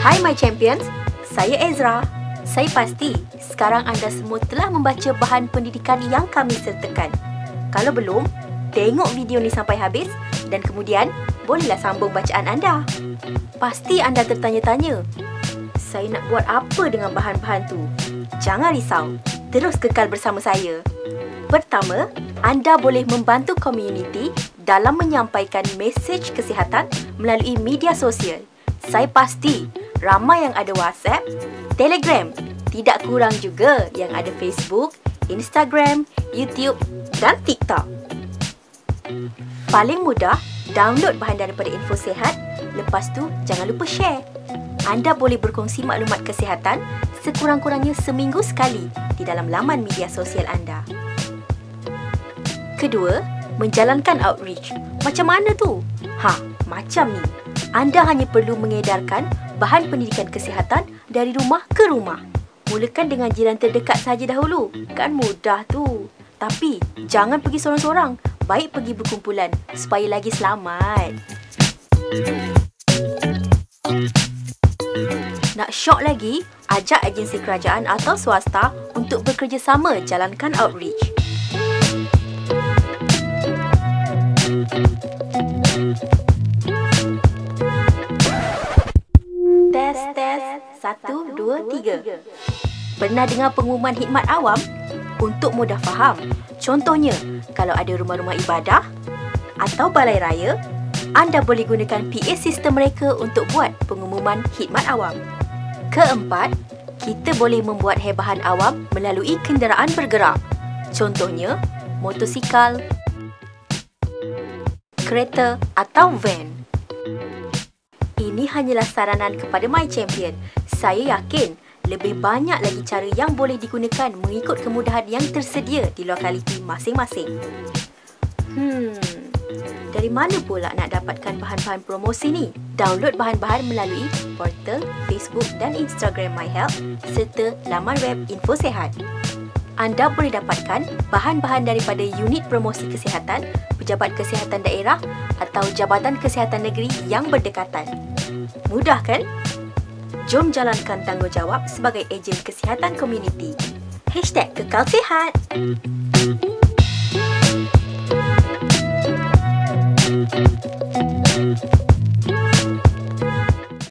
Hai my champions, saya Ezra. Saya pasti sekarang anda semua telah membaca bahan pendidikan yang kami sertakan. Kalau belum, tengok video ni sampai habis dan kemudian bolehlah sambung bacaan anda. Pasti anda tertanya-tanya, saya nak buat apa dengan bahan-bahan tu? Jangan risau, terus kekal bersama saya. Pertama, anda boleh membantu komuniti dalam menyampaikan mesej kesihatan melalui media sosial. Saya pasti ramai yang ada WhatsApp, Telegram, tidak kurang juga yang ada Facebook, Instagram, YouTube dan TikTok. Paling mudah, download bahan daripada Info Sehat, lepas tu jangan lupa share. Anda boleh berkongsi maklumat kesihatan sekurang-kurangnya seminggu sekali di dalam laman media sosial anda. Kedua, menjalankan outreach. Macam mana tu? Ha, macam ni. Anda hanya perlu mengedarkan bahan pendidikan kesihatan dari rumah ke rumah. Mulakan dengan jiran terdekat saja dahulu. Kan mudah tu. Tapi jangan pergi seorang-seorang. Baik pergi berkumpulan supaya lagi selamat. Nak syok lagi? Ajak agensi kerajaan atau swasta untuk bekerjasama jalankan outreach. Tes, tes. Satu, dua, tiga. Pernah dengar pengumuman khidmat awam? Untuk mudah faham. Contohnya, kalau ada rumah-rumah ibadah atau balai raya, anda boleh gunakan PA sistem mereka untuk buat pengumuman khidmat awam. Keempat, kita boleh membuat hebahan awam melalui kenderaan bergerak. Contohnya, motosikal, kereta atau van. Hanyalah saranan kepada My Champion. Saya yakin lebih banyak lagi cara yang boleh digunakan mengikut kemudahan yang tersedia di lokaliti masing-masing. Hmm, dari mana pula nak dapatkan bahan-bahan promosi ni? Download bahan-bahan melalui portal Facebook dan Instagram My Health serta laman web Info Sehat. Anda boleh dapatkan bahan-bahan daripada unit promosi kesihatan, pejabat kesihatan daerah atau jabatan kesihatan negeri yang berdekatan. Mudah kan? Jom jalankan tanggungjawab sebagai ejen kesihatan komuniti. Hashtag Kekal Sihat.